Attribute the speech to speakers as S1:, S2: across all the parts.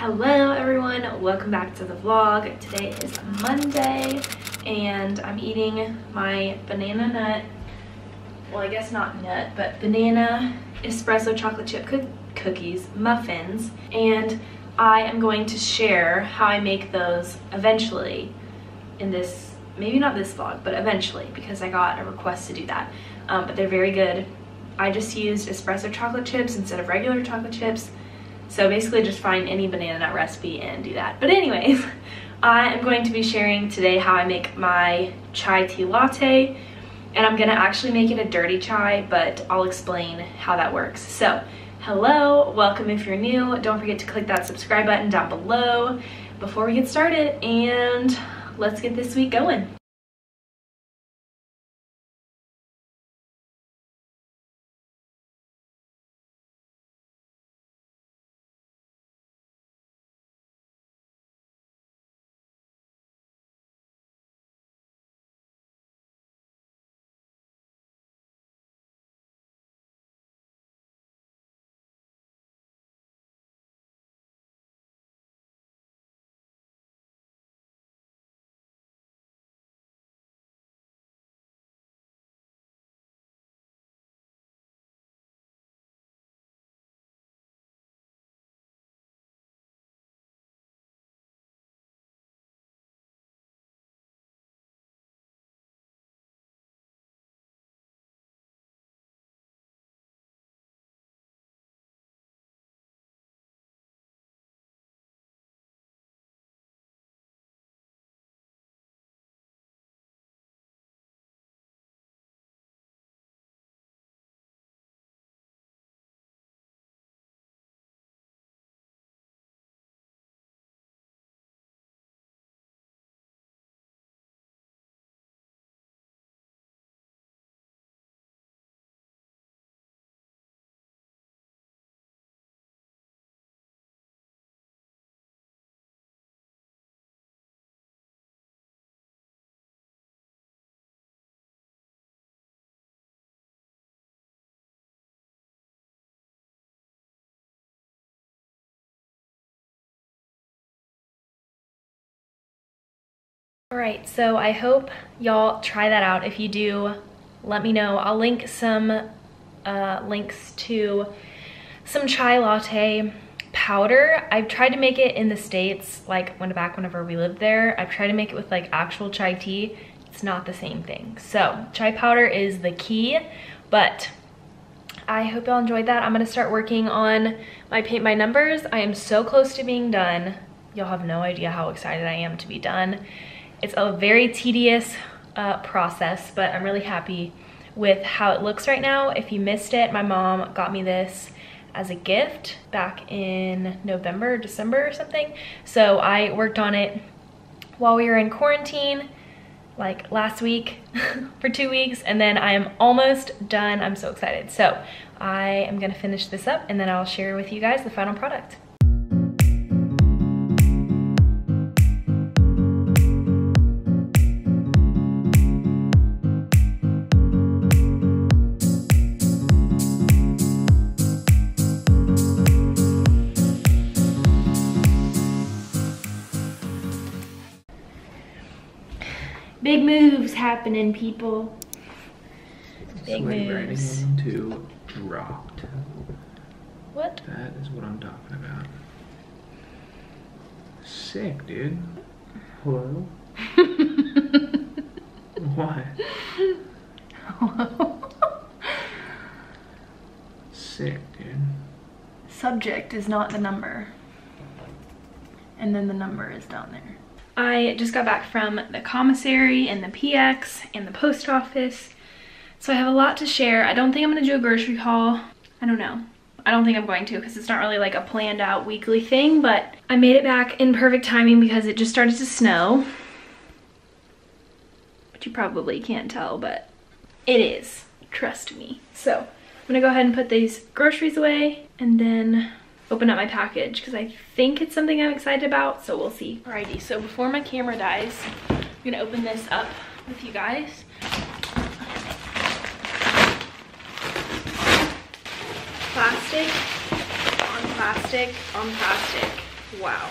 S1: Hello everyone, welcome back to the vlog. Today is Monday and I'm eating my banana nut, well I guess not nut, but banana espresso chocolate chip cook cookies, muffins, and I am going to share how I make those eventually in this, maybe not this vlog, but eventually because I got a request to do that. Um, but they're very good. I just used espresso chocolate chips instead of regular chocolate chips so basically just find any banana nut recipe and do that. But anyways, I am going to be sharing today how I make my chai tea latte and I'm gonna actually make it a dirty chai, but I'll explain how that works. So hello, welcome if you're new. Don't forget to click that subscribe button down below before we get started and let's get this week going. All right, so I hope y'all try that out. If you do, let me know. I'll link some uh, links to some chai latte powder. I've tried to make it in the States, like when back whenever we lived there. I've tried to make it with like actual chai tea. It's not the same thing. So chai powder is the key, but I hope y'all enjoyed that. I'm gonna start working on my paint my numbers. I am so close to being done. Y'all have no idea how excited I am to be done. It's a very tedious uh, process, but I'm really happy with how it looks right now. If you missed it, my mom got me this as a gift back in November, December or something. So I worked on it while we were in quarantine like last week for two weeks and then I am almost done. I'm so excited. So I am gonna finish this up and then I'll share with you guys the final product. Big moves happening, people. Big moves.
S2: to dropped.
S1: What?
S2: That is what I'm talking about. Sick, dude. Hello? what? Sick, dude.
S1: Subject is not the number. And then the number is down there. I just got back from the commissary and the PX and the post office. So I have a lot to share. I don't think I'm gonna do a grocery haul. I don't know. I don't think I'm going to because it's not really like a planned out weekly thing, but I made it back in perfect timing because it just started to snow. But you probably can't tell, but it is, trust me. So I'm gonna go ahead and put these groceries away and then open up my package because I think it's something I'm excited about, so we'll see. Alrighty, so before my camera dies, I'm gonna open this up with you guys. Plastic on plastic on plastic Wow.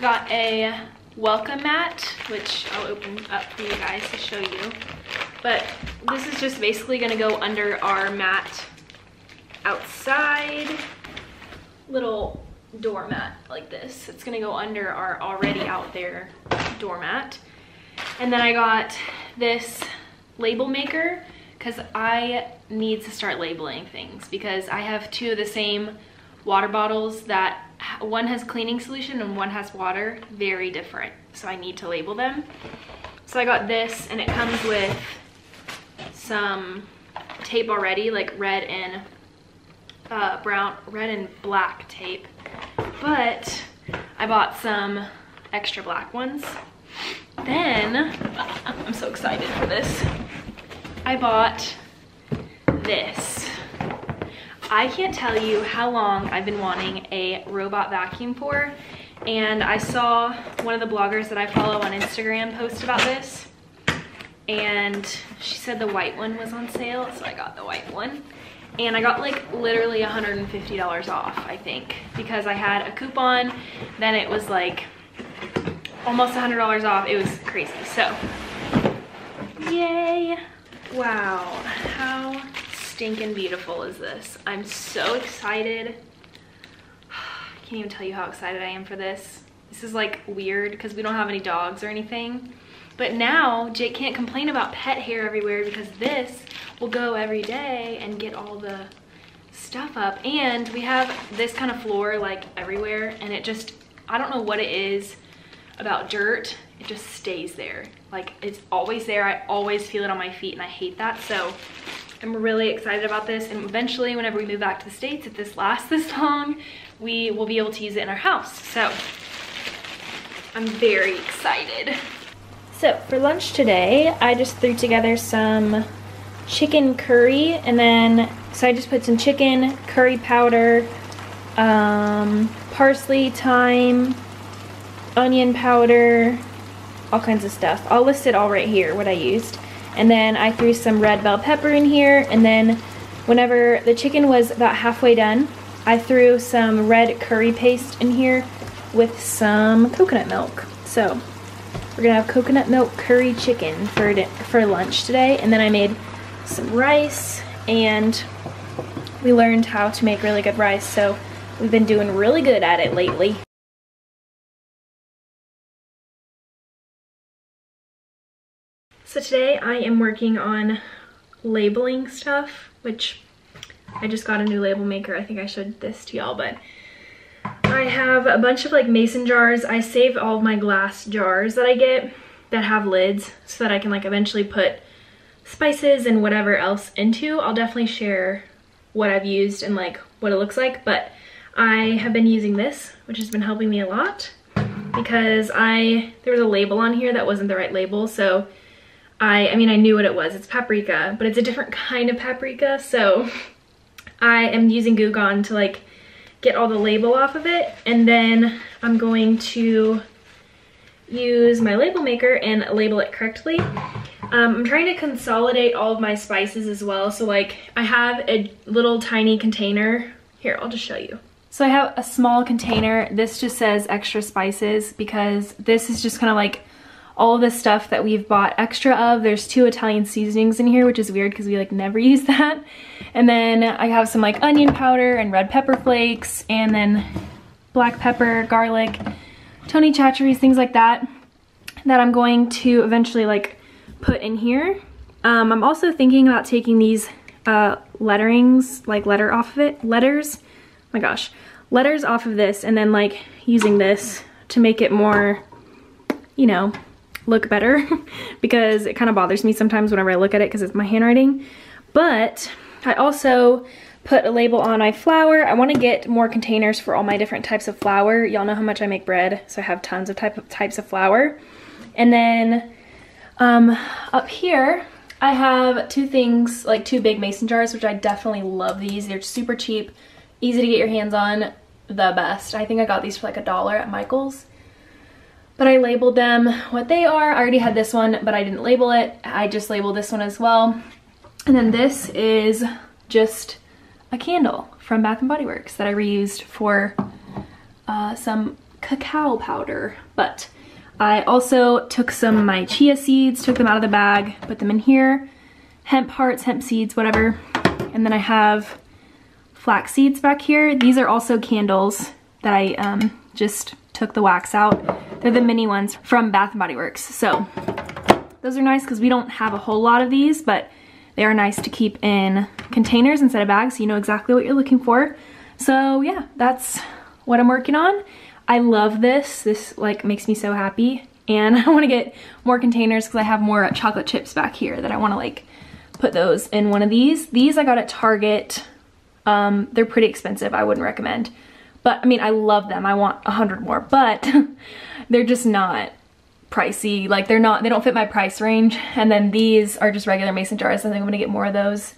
S1: Got a welcome mat, which I'll open up for you guys to show you. But this is just basically gonna go under our mat outside. Little doormat like this. It's gonna go under our already out there doormat. And then I got this label maker because I need to start labeling things because I have two of the same water bottles that one has cleaning solution and one has water, very different. So I need to label them. So I got this and it comes with some tape already, like red and uh, brown, red and black tape. But I bought some extra black ones. Then, I'm so excited for this. I bought this. I can't tell you how long I've been wanting a robot vacuum for. And I saw one of the bloggers that I follow on Instagram post about this. And she said the white one was on sale, so I got the white one. And I got like literally $150 off, I think, because I had a coupon. Then it was like almost $100 off. It was crazy. So, yay. Wow, how stinking beautiful is this? I'm so excited. I can't even tell you how excited I am for this. This is like weird because we don't have any dogs or anything. But now Jake can't complain about pet hair everywhere because this will go every day and get all the stuff up. And we have this kind of floor like everywhere and it just, I don't know what it is about dirt. It just stays there. Like it's always there. I always feel it on my feet and I hate that. So I'm really excited about this. And eventually whenever we move back to the States, if this lasts this long, we will be able to use it in our house. So I'm very excited. So for lunch today, I just threw together some chicken curry and then, so I just put some chicken, curry powder, um, parsley, thyme, onion powder, all kinds of stuff. I'll list it all right here, what I used. And then I threw some red bell pepper in here and then whenever the chicken was about halfway done, I threw some red curry paste in here with some coconut milk. So we're gonna have coconut milk curry chicken for, for lunch today. And then I made some rice and we learned how to make really good rice. So we've been doing really good at it lately. So today I am working on labeling stuff, which I just got a new label maker. I think I showed this to y'all, but I have a bunch of like mason jars. I save all of my glass jars that I get that have lids so that I can like eventually put spices and whatever else into. I'll definitely share what I've used and like what it looks like, but I have been using this, which has been helping me a lot because I, there was a label on here that wasn't the right label. So I, I mean, I knew what it was. It's paprika, but it's a different kind of paprika. So I am using Goo Gone to like get all the label off of it. And then I'm going to use my label maker and label it correctly. Um, I'm trying to consolidate all of my spices as well. So like I have a little tiny container. Here, I'll just show you. So I have a small container. This just says extra spices because this is just kind of like all the stuff that we've bought extra of. There's two Italian seasonings in here, which is weird because we like never use that. And then I have some like onion powder and red pepper flakes and then black pepper, garlic, Tony Chachere's, things like that, that I'm going to eventually like put in here. Um, I'm also thinking about taking these uh, letterings, like letter off of it, letters, oh my gosh, letters off of this and then like using this to make it more, you know, look better because it kind of bothers me sometimes whenever I look at it because it's my handwriting. But I also put a label on my flour. I want to get more containers for all my different types of flour. Y'all know how much I make bread, so I have tons of type of types of flour. And then um, up here, I have two things, like two big mason jars, which I definitely love these. They're super cheap, easy to get your hands on, the best. I think I got these for like a dollar at Michael's but I labeled them what they are. I already had this one, but I didn't label it. I just labeled this one as well. And then this is just a candle from Bath & Body Works that I reused for uh, some cacao powder, but I also took some of my chia seeds, took them out of the bag, put them in here, hemp hearts, hemp seeds, whatever. And then I have flax seeds back here. These are also candles that I um, just took the wax out. They're the mini ones from Bath & Body Works. So those are nice because we don't have a whole lot of these, but they are nice to keep in containers instead of bags so you know exactly what you're looking for. So yeah, that's what I'm working on. I love this. This like makes me so happy. And I want to get more containers because I have more chocolate chips back here that I want to like put those in one of these. These I got at Target. Um, they're pretty expensive. I wouldn't recommend. But I mean, I love them. I want a hundred more, but they're just not pricey. Like they're not, they don't fit my price range. And then these are just regular mason jars. I think I'm gonna get more of those.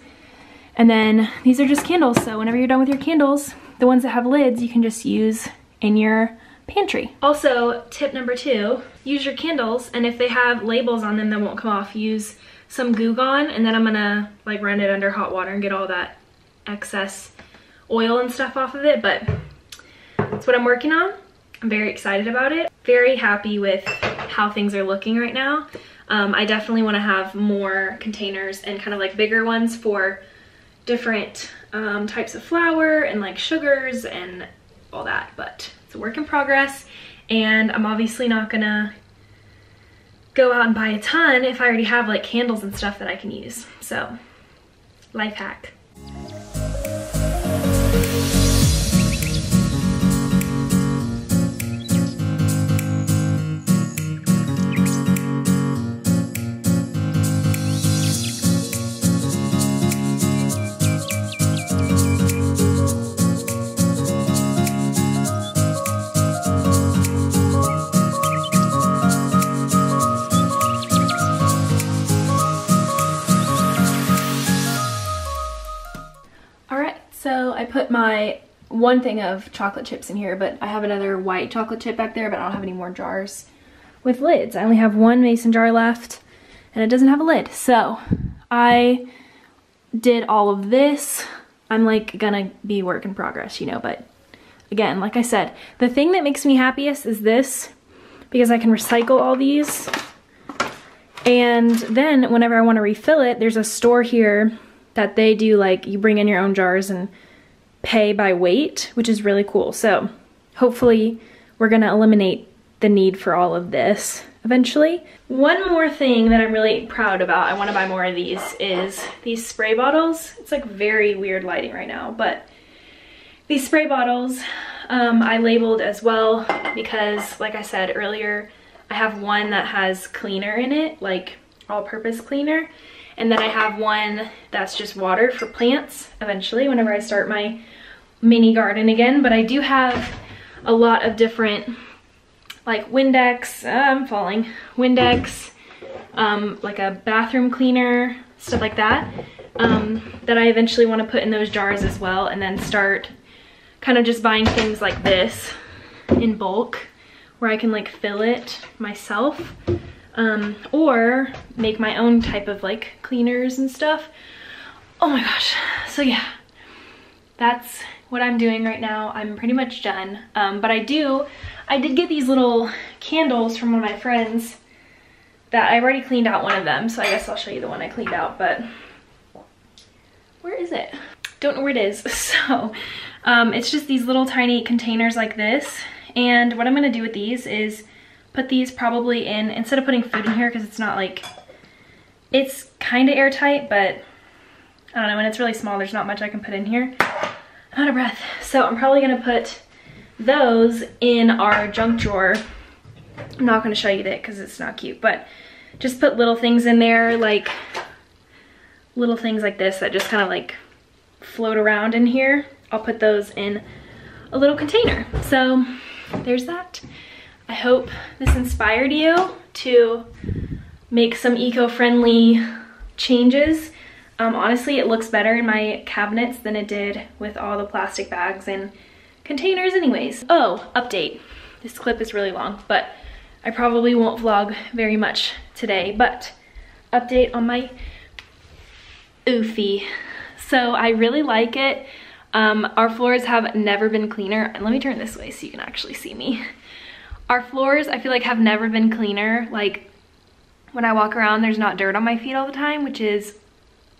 S1: And then these are just candles. So whenever you're done with your candles, the ones that have lids, you can just use in your pantry. Also, tip number two, use your candles. And if they have labels on them that won't come off, use some Goo Gone. And then I'm gonna like run it under hot water and get all that excess oil and stuff off of it. But that's what I'm working on. I'm very excited about it. Very happy with how things are looking right now. Um, I definitely want to have more containers and kind of like bigger ones for different um, types of flour and like sugars and all that. But it's a work in progress and I'm obviously not gonna go out and buy a ton if I already have like candles and stuff that I can use. So life hack. Put my one thing of chocolate chips in here, but I have another white chocolate chip back there, but I don't have any more jars with lids. I only have one mason jar left and it doesn't have a lid. So I did all of this. I'm like gonna be work in progress, you know, but again, like I said, the thing that makes me happiest is this because I can recycle all these. And then whenever I wanna refill it, there's a store here that they do like, you bring in your own jars and pay by weight, which is really cool. So hopefully we're gonna eliminate the need for all of this eventually. One more thing that I'm really proud about, I wanna buy more of these, is these spray bottles. It's like very weird lighting right now, but these spray bottles um, I labeled as well because like I said earlier, I have one that has cleaner in it, like all-purpose cleaner. And then I have one that's just water for plants eventually whenever I start my mini garden again. But I do have a lot of different like Windex, uh, I'm falling, Windex, um, like a bathroom cleaner, stuff like that, um, that I eventually want to put in those jars as well and then start kind of just buying things like this in bulk where I can like fill it myself um, or make my own type of like cleaners and stuff. Oh my gosh. So yeah, that's what I'm doing right now. I'm pretty much done. Um, but I do, I did get these little candles from one of my friends that I already cleaned out one of them. So I guess I'll show you the one I cleaned out, but where is it? Don't know where it is. So um, it's just these little tiny containers like this. And what I'm gonna do with these is put these probably in, instead of putting food in here because it's not like, it's kind of airtight, but I don't know, when it's really small, there's not much I can put in here. I'm out of breath. So I'm probably gonna put those in our junk drawer. I'm not gonna show you that because it's not cute, but just put little things in there, like little things like this that just kind of like float around in here. I'll put those in a little container. So there's that. I hope this inspired you to make some eco-friendly changes. Um, honestly, it looks better in my cabinets than it did with all the plastic bags and containers anyways. Oh, update. This clip is really long, but I probably won't vlog very much today, but update on my Eufy. So I really like it. Um, our floors have never been cleaner. And let me turn this way so you can actually see me. Our floors, I feel like have never been cleaner. Like when I walk around, there's not dirt on my feet all the time, which is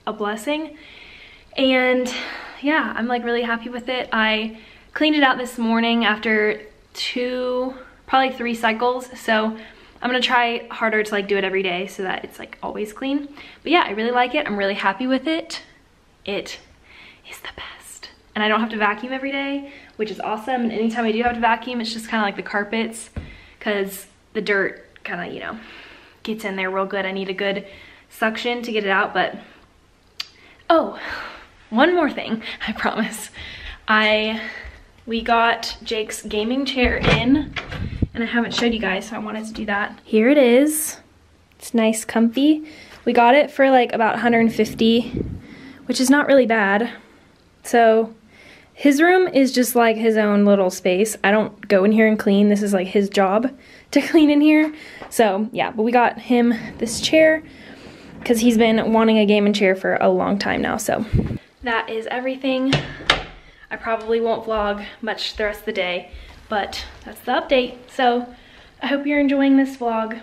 S1: a blessing. And yeah, I'm like really happy with it. I cleaned it out this morning after two, probably three cycles. So I'm gonna try harder to like do it every day so that it's like always clean. But yeah, I really like it. I'm really happy with it. It is the best. And I don't have to vacuum every day, which is awesome. And anytime I do have to vacuum, it's just kind of like the carpets because the dirt kind of, you know, gets in there real good. I need a good suction to get it out, but oh, one more thing, I promise. I, we got Jake's gaming chair in and I haven't showed you guys, so I wanted to do that. Here it is. It's nice, comfy. We got it for like about 150, which is not really bad. So his room is just like his own little space. I don't go in here and clean. This is like his job to clean in here. So yeah, but we got him this chair because he's been wanting a gaming chair for a long time now. So that is everything. I probably won't vlog much the rest of the day, but that's the update. So I hope you're enjoying this vlog.